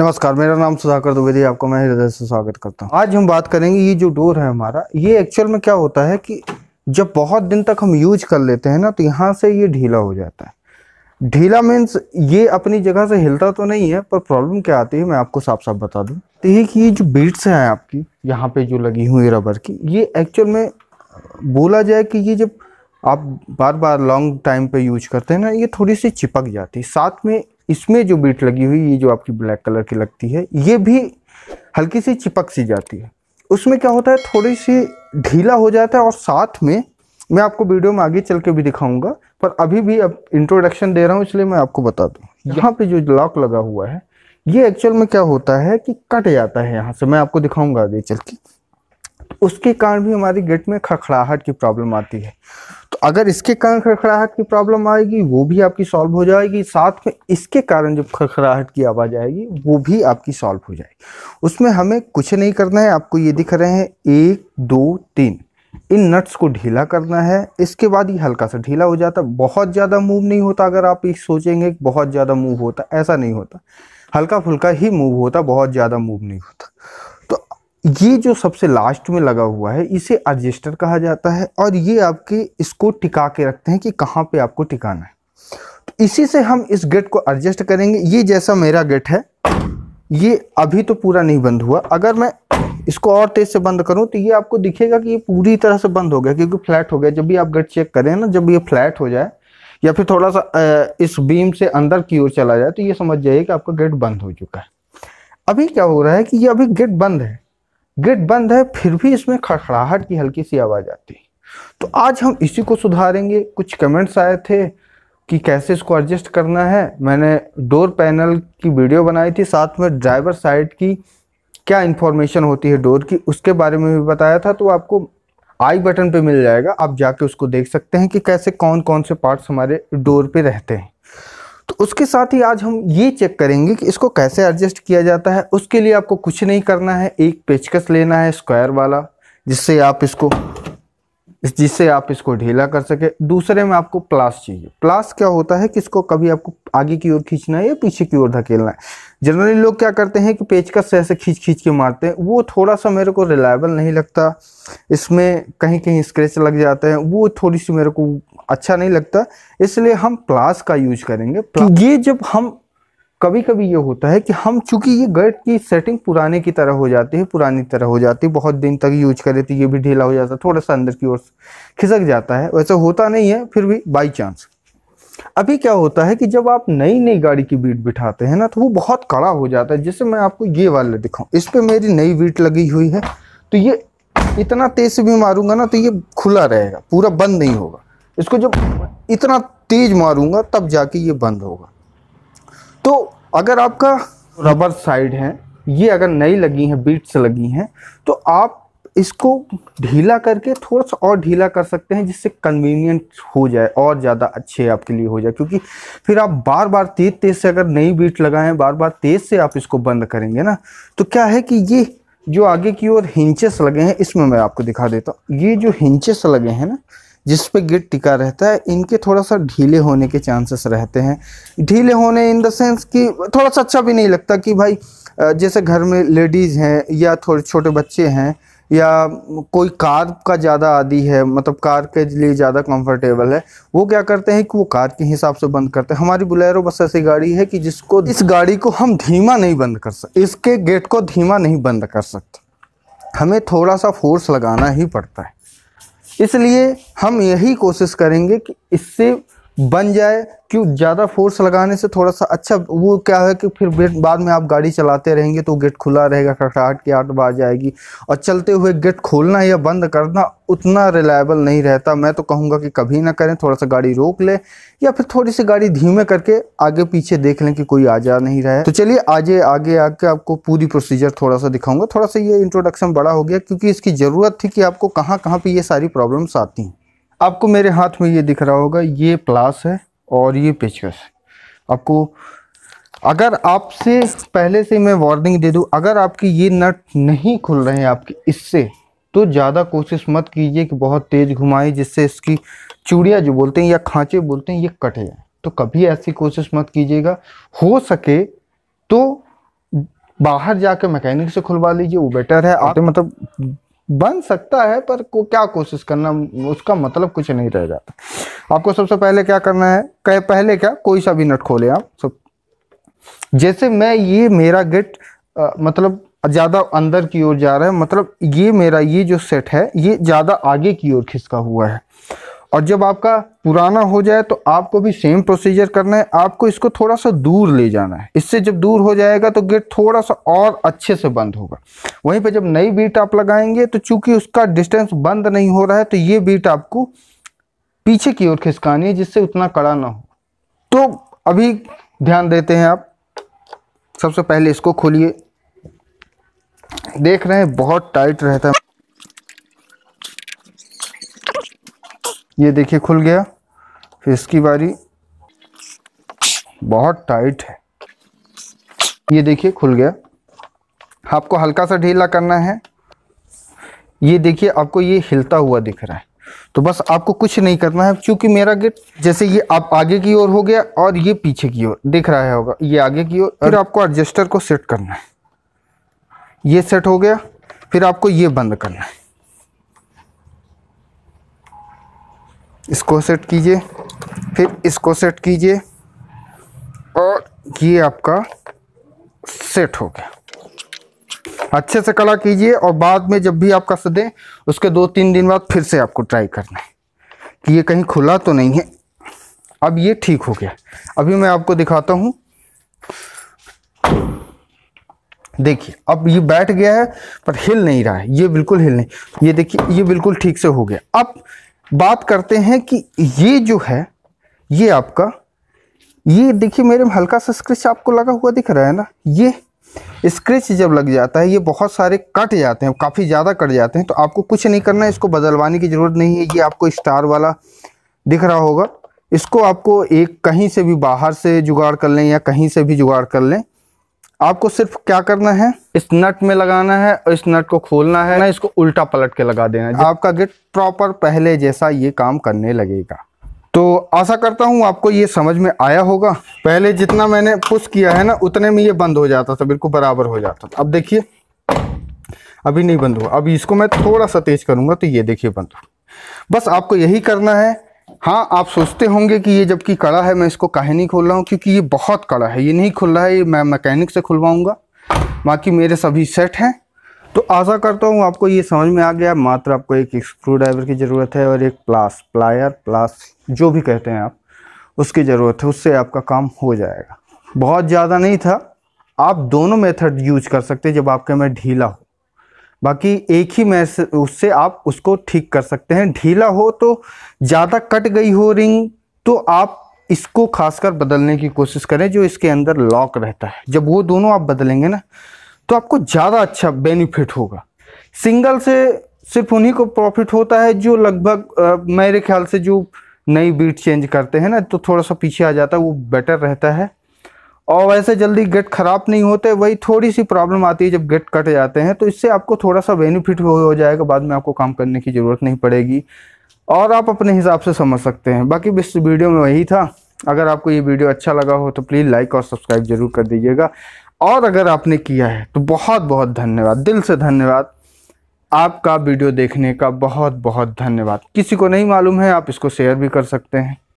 नमस्कार, मेरा नाम सुधाकर द्विवेदी, आपको मैं हृदय से स्वागत करता हूँ। आज हम बात करेंगे, ये जो डोर है हमारा, ये एक्चुअल में क्या होता है कि जब बहुत दिन तक हम यूज़ कर लेते हैं ना तो यहाँ से ये ढीला हो जाता है। ढीला मीन्स ये अपनी जगह से हिलता तो नहीं है, पर प्रॉब्लम क्या आती है, मैं आपको साफ़ साफ़ बता दूँ। तो ये कि ये जो बीट्स हैं आपकी, यहाँ पे जो लगी हुई रबर की, ये एक्चुअल में बोला जाए कि ये जब आप बार बार लॉन्ग टाइम पे यूज़ करते हैं ना, ये थोड़ी सी चिपक जाती है। साथ में इसमें जो बीट लगी हुई, ये जो आपकी ब्लैक कलर की लगती है, ये भी हल्की सी चिपक सी जाती है। उसमें क्या होता है, थोड़ी सी ढीला हो जाता है और साथ में मैं आपको वीडियो में आगे चल के भी दिखाऊँगा, पर अभी भी अब इंट्रोडक्शन दे रहा हूँ, इसलिए मैं आपको बता दूँ। यहाँ पे जो लॉक लगा हुआ है, ये एक्चुअल में क्या होता है कि कट जाता है यहाँ से। मैं आपको दिखाऊँगा आगे चल के। उसके कारण भी हमारी गेट में खड़खड़ाहट की प्रॉब्लम आती है। अगर इसके कारण खड़खड़ाहट की प्रॉब्लम आएगी, वो भी आपकी सॉल्व हो जाएगी। साथ में इसके कारण जब खड़खड़ाहट की आवाज़ आएगी, वो भी आपकी सॉल्व हो जाएगी। उसमें हमें कुछ नहीं करना है। आपको ये दिख रहे हैं, एक, दो, तीन। इन नट्स को ढीला करना है। इसके बाद ये हल्का सा ढीला हो जाता। बहुत ज़्यादा मूव नहीं होता। अगर आप ये सोचेंगे बहुत ज़्यादा मूव होता, ऐसा नहीं होता। हल्का फुल्का ही मूव होता, बहुत ज़्यादा मूव नहीं होता। ये जो सबसे लास्ट में लगा हुआ है, इसे एडजस्टर कहा जाता है और ये आपके इसको टिका के रखते हैं कि कहाँ पे आपको टिकाना है। तो इसी से हम इस गेट को एडजस्ट करेंगे। ये जैसा मेरा गेट है, ये अभी तो पूरा नहीं बंद हुआ। अगर मैं इसको और तेज से बंद करूँ तो ये आपको दिखेगा कि ये पूरी तरह से बंद हो गया, क्योंकि फ्लैट हो गया। जब भी आप गेट चेक करें ना, जब ये फ्लैट हो जाए, या फिर थोड़ा सा इस बीम से अंदर की ओर चला जाए तो ये समझ जाइए कि आपका गेट बंद हो चुका है। अभी क्या हो रहा है कि ये अभी गेट बंद है। गेट बंद है, फिर भी इसमें खड़खड़ाहट की हल्की सी आवाज़ आती। तो आज हम इसी को सुधारेंगे। कुछ कमेंट्स आए थे कि कैसे इसको एडजस्ट करना है। मैंने डोर पैनल की वीडियो बनाई थी, साथ में ड्राइवर साइड की क्या इन्फॉर्मेशन होती है डोर की, उसके बारे में भी बताया था। तो आपको आई बटन पे मिल जाएगा। आप जाके उसको देख सकते हैं कि कैसे कौन कौन से पार्ट्स हमारे डोर पे रहते हैं। तो उसके साथ ही आज हम ये चेक करेंगे कि इसको कैसे एडजस्ट किया जाता है। उसके लिए आपको कुछ नहीं करना है। एक पेचकस लेना है स्क्वायर वाला, जिससे आप इसको, जिससे आप इसको ढीला कर सके। दूसरे में आपको प्लास चाहिए। प्लास क्या होता है कि इसको कभी आपको आगे की ओर खींचना है या पीछे की ओर धकेलना है। जनरली लोग क्या करते हैं कि पेचकस से ऐसे खींच खींच के मारते हैं। वो थोड़ा सा मेरे को रिलायबल नहीं लगता। इसमें कहीं कहीं स्क्रैच लग जाते हैं। वो थोड़ी सी मेरे को अच्छा नहीं लगता इसलिए हम प्लास का यूज़ करेंगे। ये जब हम कभी कभी ये होता है कि हम चूँकि ये गर्ट की सेटिंग पुराने की तरह हो जाती है पुरानी तरह हो जाती है बहुत दिन तक यूज़ करे तो ये भी ढीला हो जाता है थोड़ा सा अंदर की ओर खिसक जाता है वैसे होता नहीं है फिर भी बाई चांस अभी क्या होता है कि जब आप नई नई गाड़ी की बीट बिठाते हैं ना तो वो बहुत कड़ा हो जाता है। जैसे मैं आपको ये वाले दिखाऊँ इस पर मेरी नई बीट लगी हुई है तो ये इतना तेज से भी मारूँगा ना तो ये खुला रहेगा पूरा बंद नहीं होगा। इसको जब इतना तेज मारूँगा, तब जाके ये बंद होगा। तो अगर आपका रबर साइड है, ये अगर नई लगी हैं, बीट्स लगी हैं तो आप इसको ढीला करके थोड़ा सा और ढीला कर सकते हैं, जिससे कन्वीनियंट हो जाए, और ज़्यादा अच्छे आपके लिए हो जाए। क्योंकि फिर आप बार बार तेज तेज से अगर नई बीट लगाएँ बार बार तेज से आप इसको बंद करेंगे ना तो क्या है कि ये जो आगे की ओर हिंचेस लगे हैं, इसमें मैं आपको दिखा देता हूँ। ये जो हिंचेस लगे हैं ना जिस पे गिट टिका रहता है, इनके थोड़ा सा ढीले होने के चांसेस रहते हैं। ढीले होने इन द सेंस कि थोड़ा सा अच्छा भी नहीं लगता कि भाई जैसे घर में लेडीज़ हैं या थोड़े छोटे बच्चे हैं या कोई कार का ज़्यादा आदि है मतलब कार के लिए ज़्यादा कंफर्टेबल है, वो क्या करते हैं कि वो कार के हिसाब से बंद करते हैं। हमारी बुलेरो बस ऐसी गाड़ी है कि जिसको, इस गाड़ी को हम धीमा नहीं बंद कर सकते इसके गेट को धीमा नहीं बंद कर सकते। हमें थोड़ा सा फोर्स लगाना ही पड़ता है। इसलिए हम यही कोशिश करेंगे कि इससे बन जाए, क्यों? ज़्यादा फोर्स लगाने से थोड़ा सा अच्छा। वो क्या है कि फिर बाद में आप गाड़ी चलाते रहेंगे तो गेट खुला रहेगा खटखटाहट की आट आ जाएगी। और चलते हुए गेट खोलना या बंद करना उतना रिलायबल नहीं रहता। मैं तो कहूँगा कि कभी ना करें, थोड़ा सा गाड़ी रोक ले या फिर थोड़ी सी गाड़ी धीमे करके आगे पीछे देख लें कि कोई आ जा नहीं रहा है। तो चलिए, आगे आगे आके आपको पूरी प्रोसीजर थोड़ा सा दिखाऊँगा। थोड़ा सा ये इंट्रोडक्शन बड़ा हो गया, क्योंकि इसकी ज़रूरत थी कि आपको कहाँ कहाँ पर ये सारी प्रॉब्लम्स आती हैं। आपको मेरे हाथ में ये दिख रहा होगा ये प्लास है और ये पेचकस आपको अगर आपसे पहले से मैं वार्निंग दे दूँ अगर आपकी ये नट नहीं खुल रहे हैं आपके इससे तो ज़्यादा कोशिश मत कीजिए कि बहुत तेज़ घुमाएँ जिससे इसकी चूड़ियाँ जो बोलते हैं या खांचे बोलते हैं ये कटे जाए। तो कभी ऐसी कोशिश मत कीजिएगा। हो सके तो बाहर जाके मैकेनिक से खुलवा लीजिए वो बेटर है। आप मतलब बन सकता है, पर को क्या कोशिश करना, उसका मतलब कुछ नहीं रह जाता। आपको सबसे पहले क्या करना है, कह, पहले क्या, कोई सा भी नट खोले आप, सब। जैसे मैं, ये मेरा गेट मतलब ज़्यादा अंदर की ओर जा रहा है मतलब ये मेरा, ये जो सेट है, ये ज़्यादा आगे की ओर खिसका हुआ है। और जब आपका पुराना हो जाए तो आपको भी सेम प्रोसीजर करना है। आपको इसको थोड़ा सा दूर ले जाना है। इससे जब दूर हो जाएगा तो गेट थोड़ा सा और अच्छे से बंद होगा। वहीं पे जब नई बीट आप लगाएँगे तो चूँकि उसका डिस्टेंस बंद नहीं हो रहा है तो ये बीट आपको पीछे की ओर खिसकानी है, जिससे उतना कड़ा ना हो। तो अभी ध्यान देते हैं आप। सबसे पहले इसको खोलिए। देख रहे हैं, बहुत टाइट रहता है। ये देखिए खुल गया। फिर इसकी बारी। बहुत टाइट है। ये देखिए खुल गया। आपको हल्का सा ढीला करना है। ये देखिए आपको ये हिलता हुआ दिख रहा है। तो बस आपको कुछ नहीं करना है, क्योंकि मेरा गेट जैसे ये आप आगे की ओर हो गया और ये पीछे की ओर दिख रहा है होगा, ये आगे की ओर। फिर आपको एडजस्टर को सेट करना है। ये सेट हो गया। फिर आपको ये बंद करना है। इसको सेट कीजिए, फिर इसको सेट कीजिए और ये आपका सेट हो गया। अच्छे से कला कीजिए और बाद में जब भी आप कस दें उसके दो तीन दिन बाद फिर से आपको ट्राई करना है कि ये कहीं खुला तो नहीं है। अब ये ठीक हो गया। अभी मैं आपको दिखाता हूँ। देखिए, अब ये बैठ गया है, पर हिल नहीं रहा है। ये बिल्कुल हिल नहीं। ये देखिए, ये बिल्कुल ठीक से हो गया। अब बात करते हैं कि ये जो है, ये आपका, ये देखिए मेरे में हल्का सा स्क्रिच आपको लगा हुआ दिख रहा है ना? ये स्क्रिच जब लग जाता है, ये बहुत सारे कट जाते हैं, काफ़ी ज़्यादा कट जाते हैं तो आपको कुछ नहीं करना है इसको बदलवाने की ज़रूरत नहीं है, ये आपको स्टार वाला दिख रहा होगा। इसको आपको एक कहीं से भी बाहर से जुगाड़ कर लें या कहीं से भी जुगाड़ कर लें आपको सिर्फ़ क्या करना है? इस नट में लगाना है और इस नट को खोलना है। ना इसको उल्टा पलट के लगा देना है। आपका गेट प्रॉपर पहले जैसा ये काम करने लगेगा। तो आशा करता हूँ आपको ये समझ में आया होगा। पहले जितना मैंने पुश किया है ना उतने में ये बंद हो जाता था बिल्कुल बराबर हो जाता था। अब देखिए अभी नहीं बंद हुआ। अभी इसको मैं थोड़ा सा तेज करूँगा तो ये देखिए बंद हो बस आपको यही करना है हाँ आप सोचते होंगे कि ये जबकि कड़ा है, मैं इसको काहे नहीं खोल रहा हूँ, क्योंकि ये बहुत कड़ा है। ये नहीं खुल रहा है, ये मैं मैकेनिक से खुलवाऊँगा। बाकी मेरे सभी सेट हैं। तो आशा करता हूँ आपको ये समझ में आ गया। मात्र आपको एक स्क्रू ड्राइवर की ज़रूरत है और एक प्लास प्लायर प्लास जो भी कहते हैं आप, उसकी ज़रूरत है। उससे आपका काम हो जाएगा। बहुत ज़्यादा नहीं था। आप दोनों मेथड यूज़ कर सकते हैं जब आपके में ढीला हो। बाकी एक ही मैस, उससे आप उसको ठीक कर सकते हैं। ढीला हो तो ज़्यादा कट गई हो रिंग तो आप इसको खासकर बदलने की कोशिश करें जो इसके अंदर लॉक रहता है। जब वो दोनों आप बदलेंगे ना तो आपको ज़्यादा अच्छा बेनिफिट होगा। सिंगल से सिर्फ़ उन्हीं को प्रॉफिट होता है जो लगभग मेरे ख्याल से जो नई बीट चेंज करते हैं ना तो थोड़ा सा पीछे आ जाता है, वो बेटर रहता है। और वैसे जल्दी गेट ख़राब नहीं होते, वही थोड़ी सी प्रॉब्लम आती है जब गेट कट जाते हैं तो इससे आपको थोड़ा सा बेनिफिट हो जाएगा, बाद में आपको काम करने की ज़रूरत नहीं पड़ेगी। और आप अपने हिसाब से समझ सकते हैं। बाकी इस वीडियो में वही था। अगर आपको ये वीडियो अच्छा लगा हो तो प्लीज़ लाइक और सब्सक्राइब ज़रूर कर दीजिएगा। और अगर आपने किया है तो बहुत बहुत धन्यवाद। दिल से धन्यवाद। आपका वीडियो देखने का बहुत बहुत धन्यवाद। किसी को नहीं मालूम है, आप इसको शेयर भी कर सकते हैं।